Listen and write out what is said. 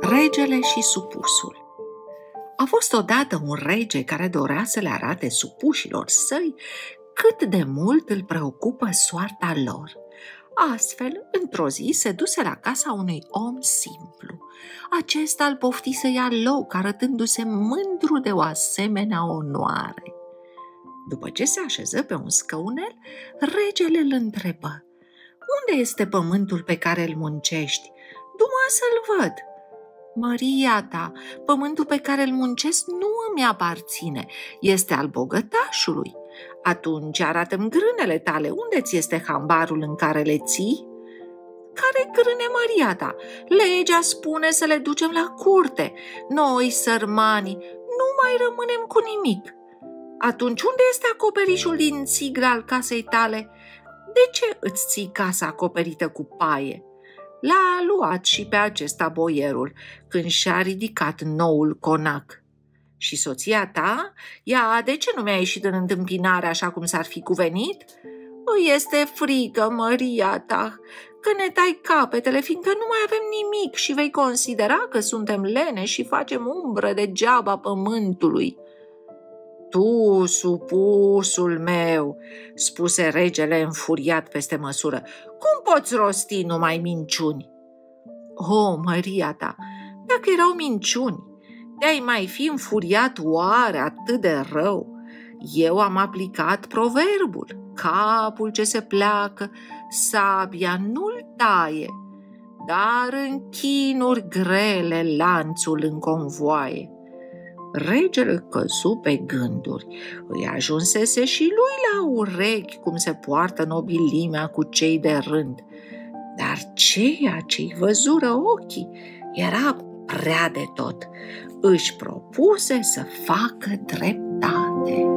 Regele și supusul A fost odată un rege care dorea să le arate supușilor săi cât de mult îl preocupă soarta lor. Astfel, într-o zi se duse la casa unui om simplu. Acesta îl pofti să ia loc, arătându-se mândru de o asemenea onoare. După ce se așeză pe un scăunel, regele îl întrebă. Unde este pământul pe care îl muncești? Du-mă să-l văd. Maria ta, pământul pe care îl muncesc nu îmi aparține, este al bogătașului. Atunci arată-mi grânele tale, unde ți este hambarul în care le ții? Care grâne, Maria ta? Legea spune să le ducem la curte. Noi, sărmani, nu mai rămânem cu nimic. Atunci unde este acoperișul din țigră al casei tale? De ce îți ții casa acoperită cu paie? L-a luat și pe acesta boierul când și-a ridicat noul conac. Și soția ta? Ea, de ce nu mi-a ieșit în întâmpinare așa cum s-ar fi cuvenit? Îi este frică, Maria ta, că ne tai capetele, fiindcă nu mai avem nimic și vei considera că suntem lene și facem umbră degeaba pământului. Tu, supusul meu, spuse regele înfuriat peste măsură, cum poți rosti numai minciuni? O, oh, Maria ta, dacă erau minciuni, te-ai mai fi înfuriat oare atât de rău? Eu am aplicat proverbul, capul ce se pleacă, sabia nu-l taie, dar în chinuri grele lanțul în convoaie. Regele căzu pe gânduri. Îi ajunsese și lui la urechi cum se poartă nobilimea cu cei de rând. Dar ceea ce-i văzură ochii era prea de tot. Își propuse să facă dreptate.